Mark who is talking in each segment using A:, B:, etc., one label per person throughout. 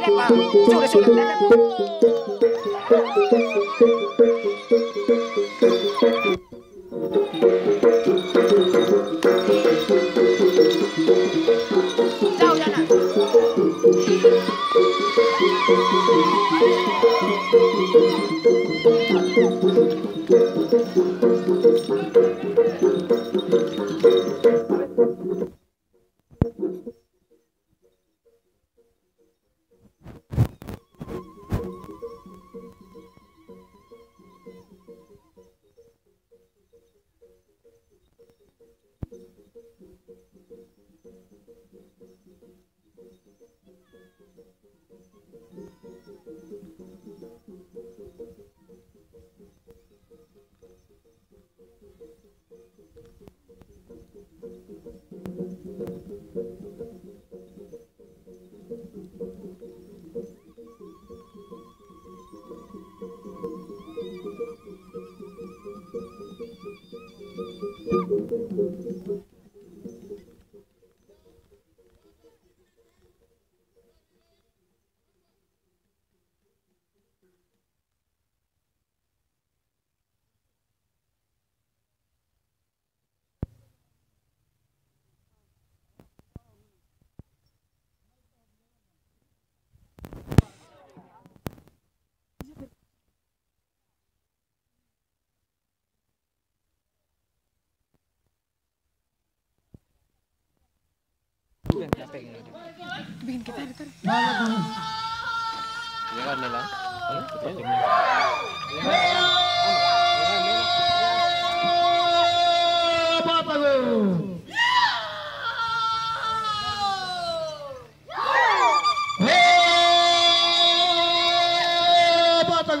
A: đẹp mà chủ là chủ đẹp đẹp Thank you. Jauh ya
B: Nega higar gopona roda dina weles malapo kan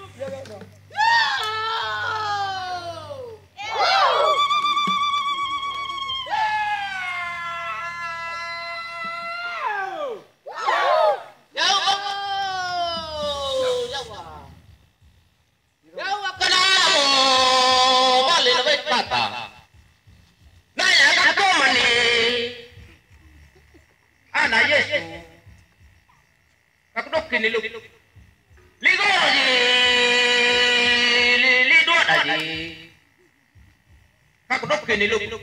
B: ni aga kubul pantanago ni aga kundi di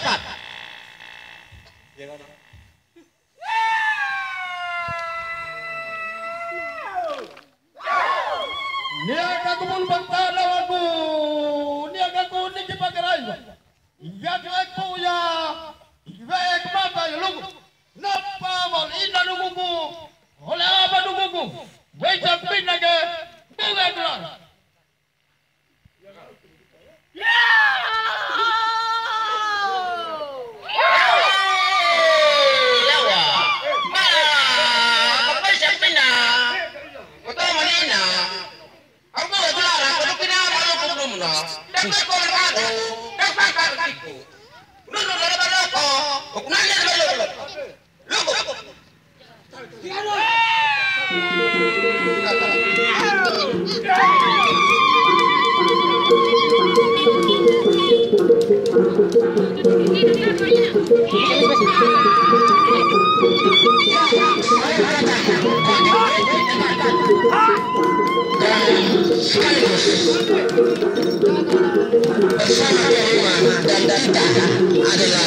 B: pagrai guluk Niaga kumul bantala wagu niaga kuning di pagarai Iya kaya kuya Iya
C: Dapat Colorado, dapat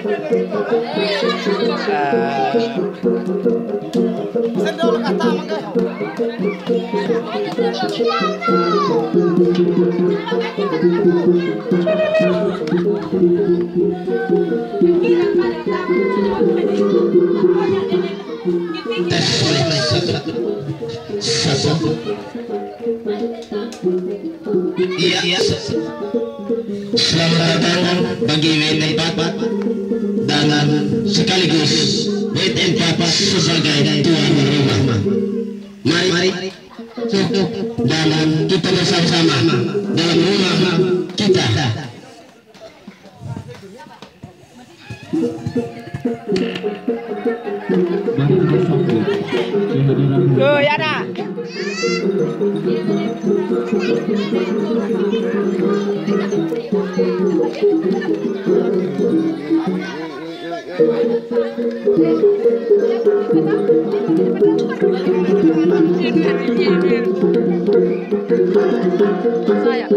C: Selamat datang bagi WTN Papa dan sekaligus WTN Papa sebagai tuan rumah. Mari, mari, cukup dalam kita bersama-sama dalam rumah kita.
A: Ke ya dah.
D: Saya.